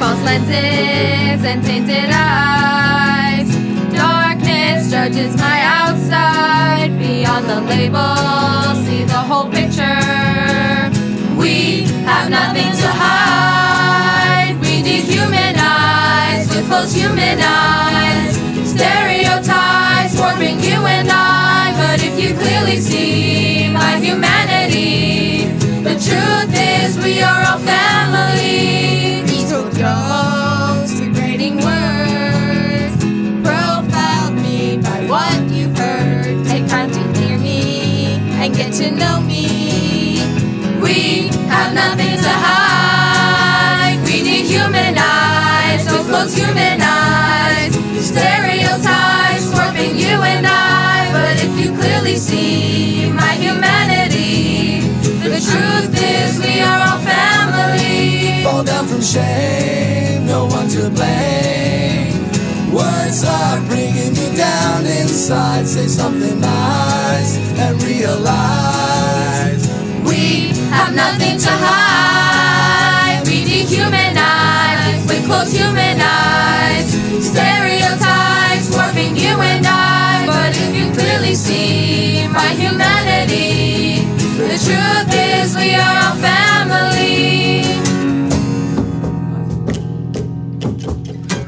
lenses and tainted eyes. Darkness judges my outside. Beyond the label, see the whole picture. We have nothing to hide. We dehumanize with closed human eyes. Stereotypes warping you and I. But if you clearly see to know me. We have nothing to hide. We dehumanize with closed human eyes. Stereotypes warping you and I. But if you clearly see my humanity, the truth is we are all family. Fall down from shame, no one to blame. Words are bringing me down inside. Say something nice and realize closed human eyes. Stereotypes warping you and I. But if you clearly see my humanity, the truth is we are all family.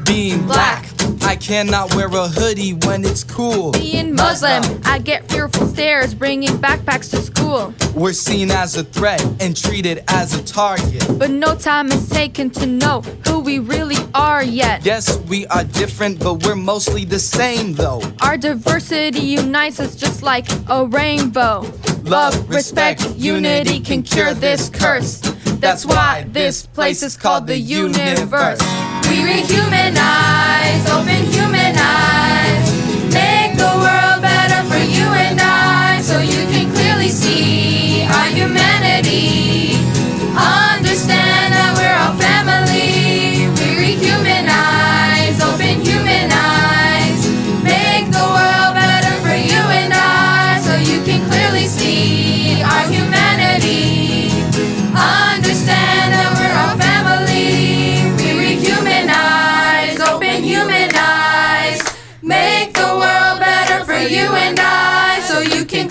Being black, I cannot wear a hoodie when it's cool. Being Muslim, I get fearful stares bringing backpacks to school. We're seen as a threat and treated as a target. But no time is taken to know who we really are yet. Yes, we are different, but we're mostly the same though. Our diversity unites us just like a rainbow. Love, respect, unity can cure this curse. That's why this place is called the universe. We rehumanize,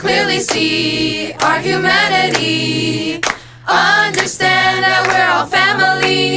clearly see our humanity. Understand that we're all family.